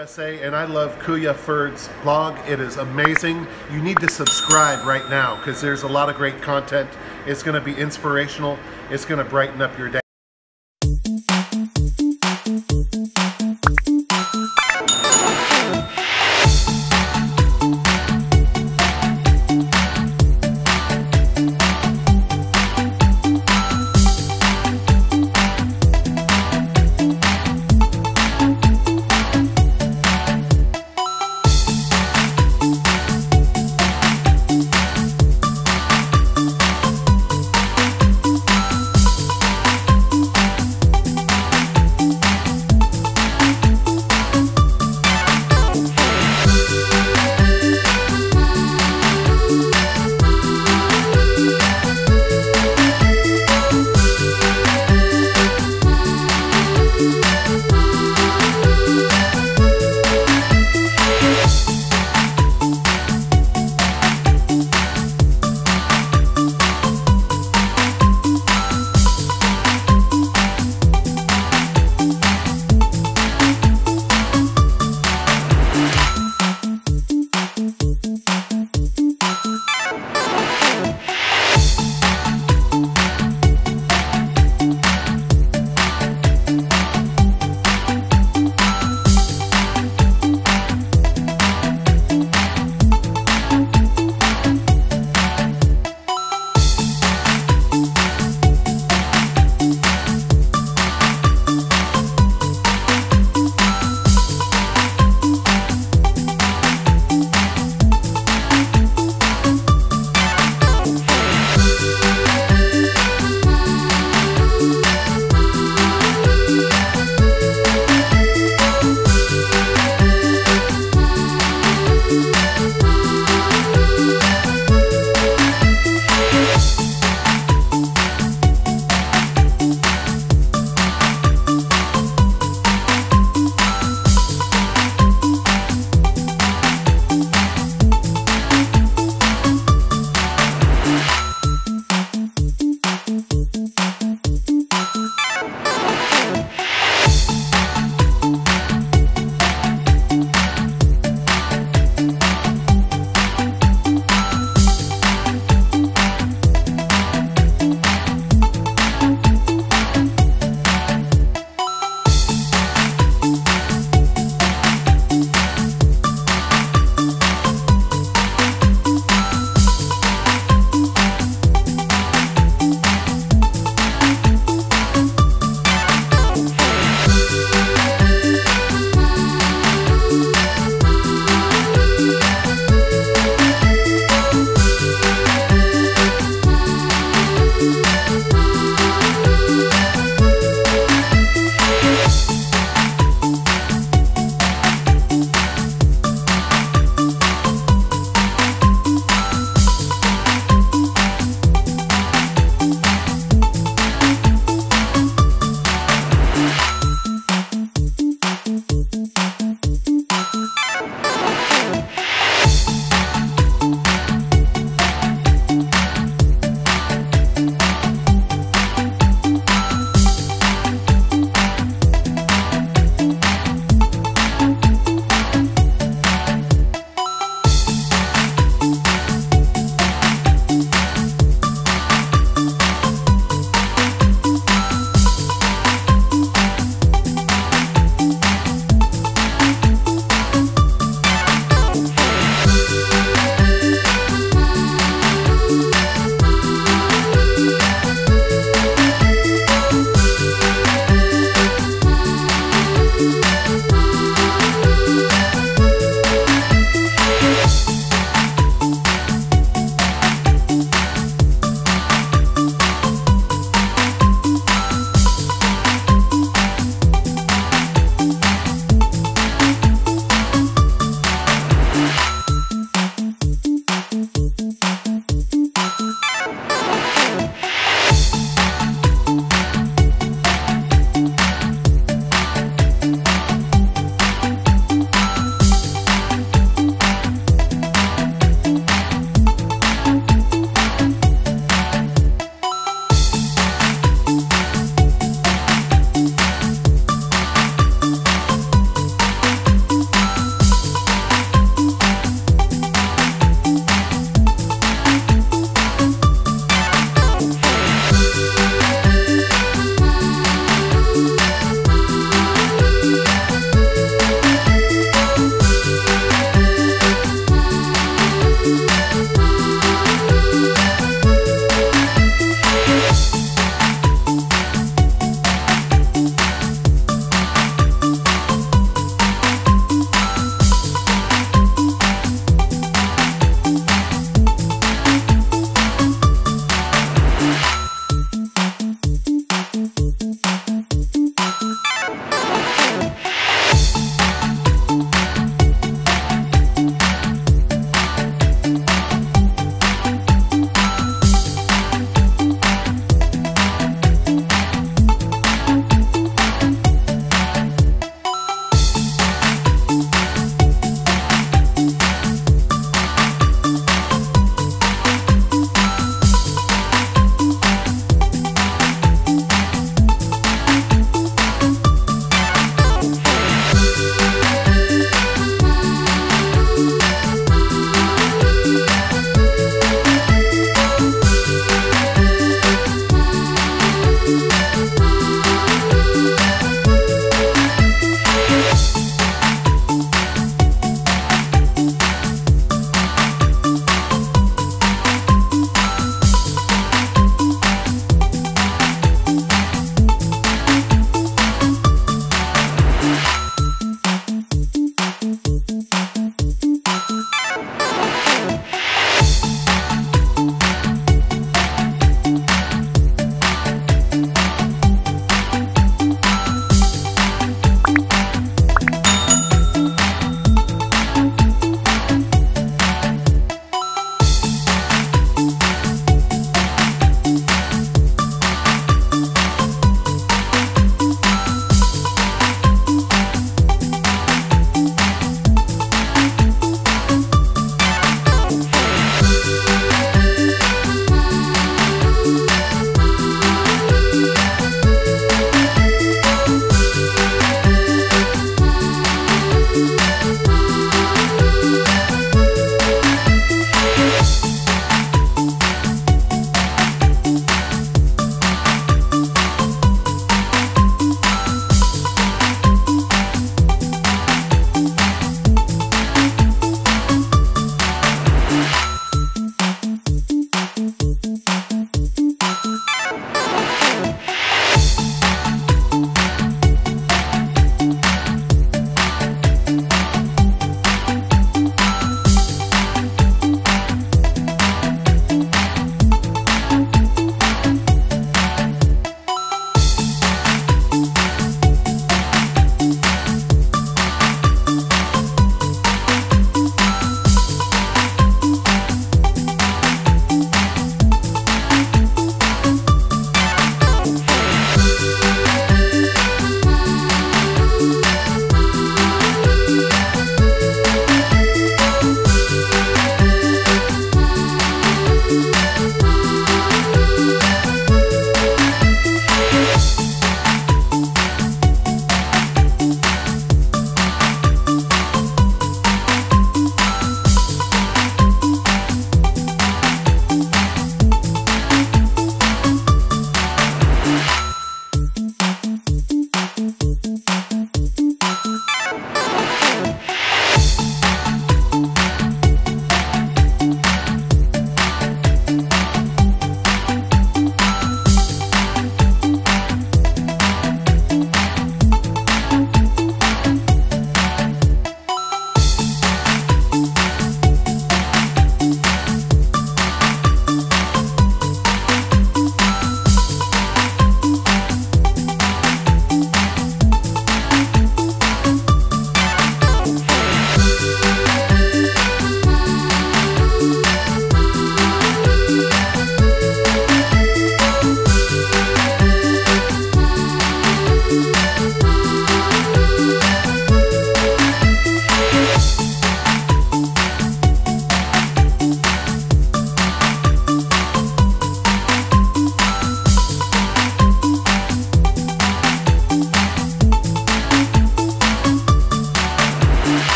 USA, and I love Kuya Ferd's blog. It is amazing. You need to subscribe right now because there's a lot of great content. It's going to be inspirational. It's going to brighten up your day.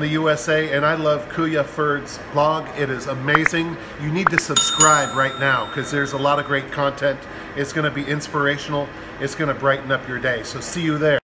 The USA, and I love Kuya Ferd's blog. It is amazing. You need to subscribe right now because there's a lot of great content. It's going to be inspirational. It's going to brighten up your day. So see you there.